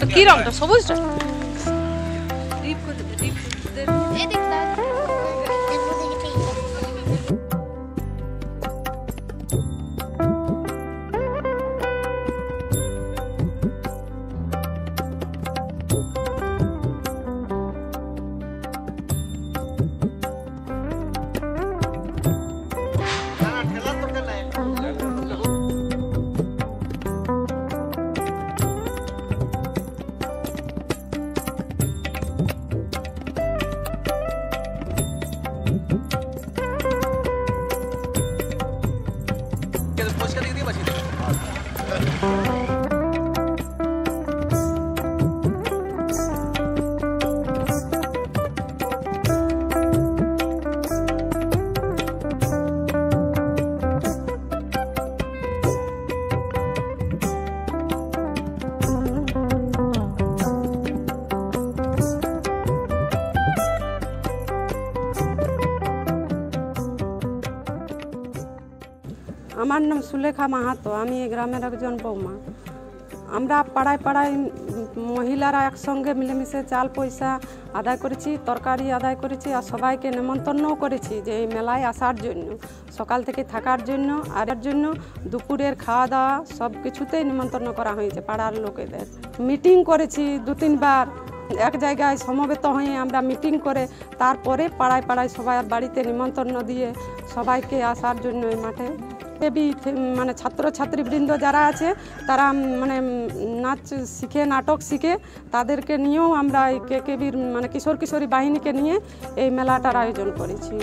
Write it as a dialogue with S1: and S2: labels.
S1: তো কি রংটা সবুজটা ডিপ করে দে, ডিপ দে।
S2: আমার নাম সুলেখা মাহাতো, আমি এই গ্রামের একজন বৌমা। আমরা পাড়ায় পাড়ায় মহিলারা একসঙ্গে মিলেমিশে চাল পয়সা আদায় করেছি, তরকারি আদায় করেছি আর সবাইকে নেমন্তন্নও করেছি যে এই মেলায় আসার জন্য, সকাল থেকে থাকার জন্য, আর জন্য দুপুরের খাওয়া দাওয়া সব কিছুতেই নিমন্ত্রণ করা হয়েছে পাড়ার লোকেদের। মিটিং করেছি দু তিনবার, এক জায়গায় সমবেত হয়ে আমরা মিটিং করে তারপরে পাড়ায় পাড়ায় সবাই বাড়িতে নিমন্ত্রণ দিয়ে সবাইকে আসার জন্য এই মাঠে দেবী মানে ছাত্রছাত্রীবৃন্দ যারা আছে, তারা মানে নাচ শিখে, নাটক শিখে, তাদেরকে নিয়েও আমরা এই কে কেবির মানে কিশোর কিশোরী বাহিনীকে নিয়ে এই মেলাটার আয়োজন করেছি।